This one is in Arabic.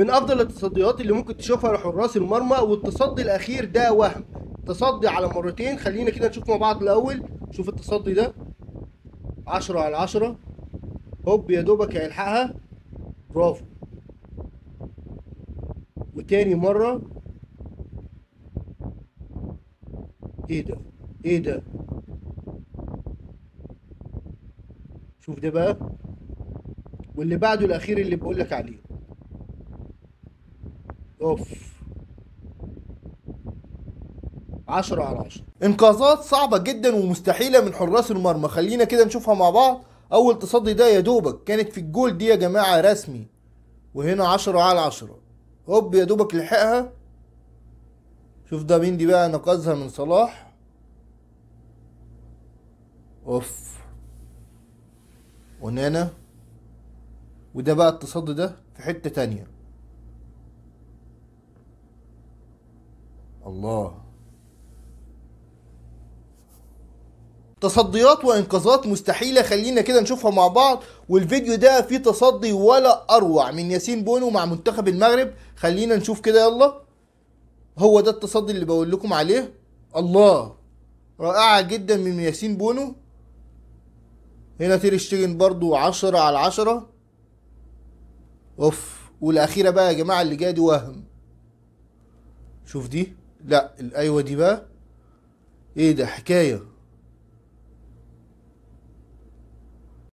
من أفضل التصديات اللي ممكن تشوفها لحراس المرمى والتصدي الأخير ده وهم. تصدي على مرتين خلينا كده نشوف مع بعض الأول. شوف التصدي ده. عشرة على عشرة. هوب يا دوبك هيلحقها. برافو. وتاني مرة. إيه ده؟ إيه ده؟ شوف ده بقى. واللي بعده الأخير اللي بقول لك عليه. أوف. عشرة على عشرة. إنقاذات صعبة جدا ومستحيلة من حراس المرمى. خلينا كده نشوفها مع بعض. أول تصدي ده يا دوبك. كانت في الجول دي يا جماعة رسمي. وهنا عشرة على عشرة. هوب يا دوبك لحقها. شوف ده مين دي بقى نقذها من صلاح. أوف. ونانا. وده بقى التصدي ده في حتة تانية. الله. تصديات وإنقاذات مستحيلة. خلينا كده نشوفها مع بعض. والفيديو ده فيه تصدي ولا أروع من ياسين بونو مع منتخب المغرب. خلينا نشوف كده يلا. هو ده التصدي اللي بقول لكم عليه. الله. رائعة جدا من ياسين بونو. هنا تير شتيجن برضو عشرة على عشرة. أوف. والأخيرة بقى يا جماعة اللي جاية دي وهم. شوف دي. لا الايوه دي بقى إيه ده حكاية.